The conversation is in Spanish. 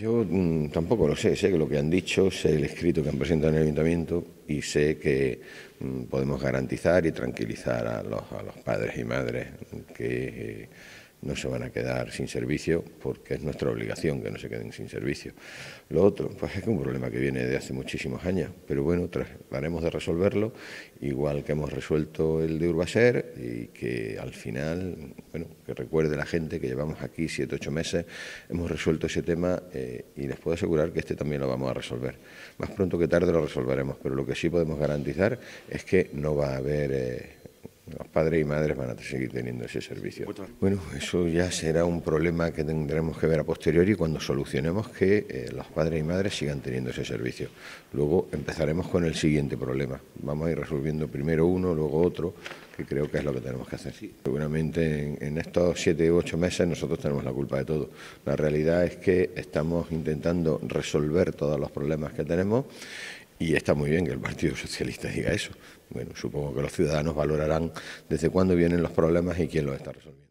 Yo mm, tampoco lo sé, sé que lo que han dicho, sé el escrito que han presentado en el ayuntamiento y sé que mm, podemos garantizar y tranquilizar a los, padres y madres que eh, no se van a quedar sin servicio porque es nuestra obligación que no se queden sin servicio. Lo otro, pues es que un problema que viene de hace muchísimos años, pero bueno, trataremos de resolverlo, igual que hemos resuelto el de Urbaser y que al final, bueno, recuerde la gente que llevamos aquí siete, ocho meses, hemos resuelto ese tema eh, y les puedo asegurar que este también lo vamos a resolver. Más pronto que tarde lo resolveremos, pero lo que sí podemos garantizar es que no va a haber... Eh, padres y madres van a seguir teniendo ese servicio. Bueno, eso ya será un problema que tendremos que ver a posteriori cuando solucionemos que eh, los padres y madres sigan teniendo ese servicio. Luego empezaremos con el siguiente problema. Vamos a ir resolviendo primero uno, luego otro, que creo que es lo que tenemos que hacer. Seguramente en, estos siete u ocho meses nosotros tenemos la culpa de todo. La realidad es que estamos intentando resolver todos los problemas que tenemos y está muy bien que el Partido Socialista diga eso. Bueno, supongo que los ciudadanos valorarán desde cuándo vienen los problemas y quién los está resolviendo.